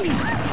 zombies!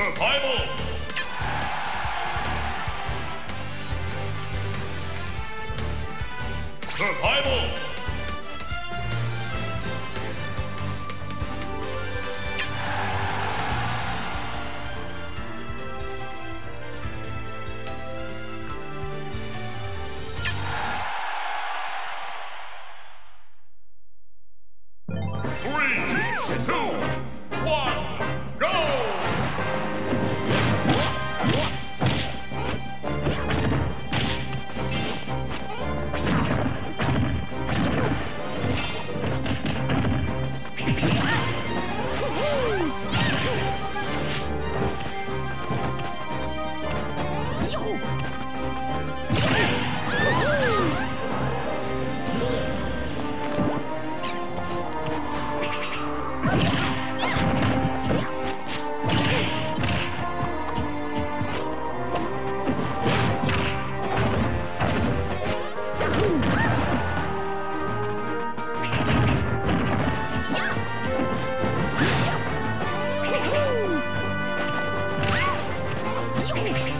Survival! Survival! Woo!